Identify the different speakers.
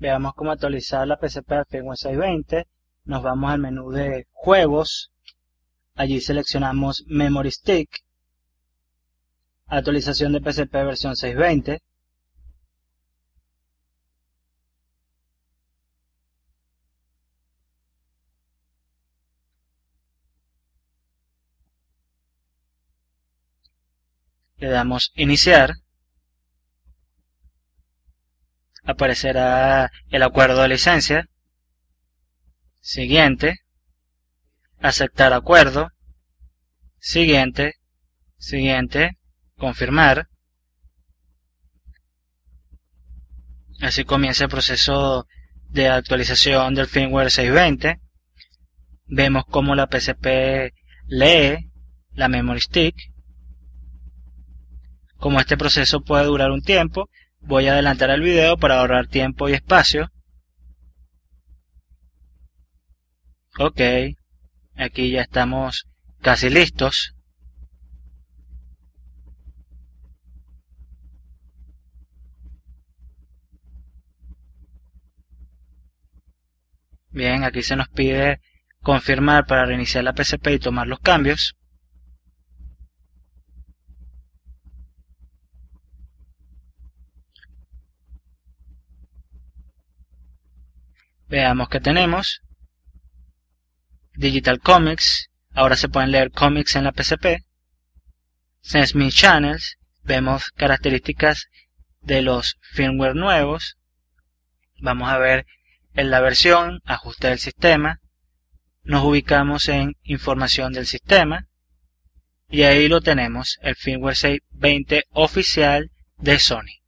Speaker 1: Veamos cómo actualizar la PCP al firmware 620. Nos vamos al menú de Juegos. Allí seleccionamos Memory Stick. Actualización de PCP versión 620. Le damos Iniciar. Aparecerá el acuerdo de licencia. Siguiente. Aceptar acuerdo. Siguiente. Siguiente. Confirmar. Así comienza el proceso de actualización del firmware 620. Vemos cómo la PCP lee la memory stick como este proceso puede durar un tiempo, voy a adelantar el video para ahorrar tiempo y espacio. Ok, aquí ya estamos casi listos. Bien, aquí se nos pide confirmar para reiniciar la PCP y tomar los cambios. Veamos que tenemos. Digital Comics. Ahora se pueden leer cómics en la PCP. SenseMe Channels. Vemos características de los firmware nuevos. Vamos a ver en la versión, ajuste del sistema. Nos ubicamos en información del sistema. Y ahí lo tenemos, el firmware 620 oficial de Sony.